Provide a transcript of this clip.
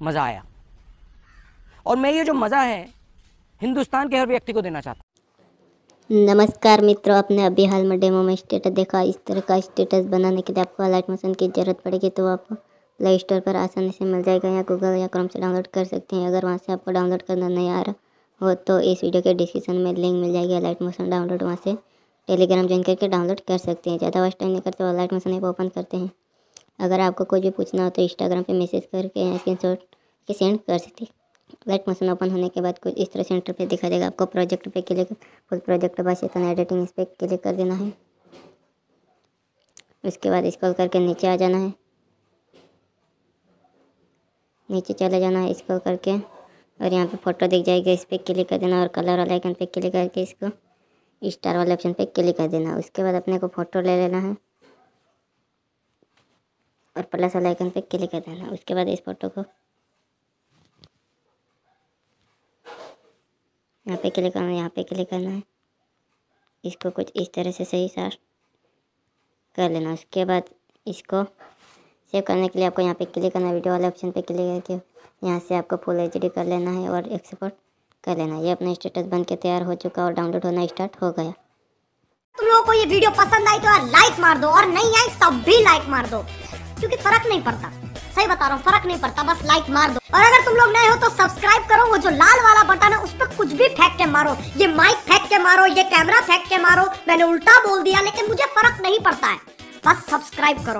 मज़ा आया। और मैं ये जो मज़ा है, हिंदुस्तान के हर व्यक्ति को देना चाहता हूँ। नमस्कार मित्रों, आपने अभी हाल में डेमो में स्टेटस देखा। इस तरह का स्टेटस बनाने के लिए आपको लाइट मोशन की ज़रूरत पड़ेगी तो आप प्ले स्टोर पर आसानी से मिल जाएगा या गूगल या क्रोम से डाउनलोड कर सकते हैं। अगर वहाँ से आपको डाउनलोड करना नहीं आ रहा हो तो इस वीडियो के डिस्क्रिप्शन में लिंक मिल जाएगी। लाइट मोशन डाउनलोड वहाँ से टेलीग्राम ज्वाइन करके डाउनलोड कर सकते हैं। ज़्यादा वॉच टाइम नहीं करते वो लाइट मोशन ऐप ओपन करते हैं। अगर आपको कुछ भी पूछना हो तो इंस्टाग्राम पे मैसेज करके स्क्रीन शॉट के सेंड कर सकते लाइट मोशन ओपन होने के बाद कुछ इस तरह सेंटर इंटरफेस दिखा देगा। आपको प्रोजेक्ट पे क्लिक फुल प्रोजेक्ट बस इतना एडिटिंग इस पर क्लिक कर देना है। उसके बाद स्क्रॉल करके नीचे आ जाना है। नीचे चले जाना है स्क्रॉल करके। और यहाँ पे फ़ोटो दिख जाएगी इस पर क्लिक कर देना और कलर वाला आइकन पे क्लिक करके इसको स्टार वाले ऑप्शन पे क्लिक कर देना। उसके बाद अपने को फ़ोटो ले लेना है। और प्लस वाला आइकन पे क्लिक कर देना उसके बाद इस फ़ोटो को यहाँ पे क्लिक करना है यहाँ पे क्लिक करना है। इसको कुछ इस तरह से सही सार कर लेना। उसके बाद इसको सेव करने के लिए आपको यहाँ पे क्लिक करना है। वीडियो वाले ऑप्शन पे क्लिक करके यहाँ से आपको फुल एच कर लेना है और एक्सपोर्ट कर लेना है। ये अपना स्टेटस बन के तैयार हो चुका और डाउनलोड होना स्टार्ट हो गया। तुम लोगों को ये वीडियो पसंद आई तो यार लाइक मार दो और नहीं आई तब भी लाइक मार दो। क्योंकि फ़र्क नहीं पड़ता। सही बता रहा हूँ, फ़र्क नहीं पड़ता, बस लाइक मार दो। और अगर तुम लोग नए हो तो सब्सक्राइब करो, वो जो लाल वाला बटन है, उस पर कुछ भी फेंक के मारो। ये माइक फेंक के मारो, ये कैमरा फेंक के मारो, मैंने उल्टा बोल दिया, लेकिन मुझे फ़र्क नहीं पड़ता है। बस सब्सक्राइब करो।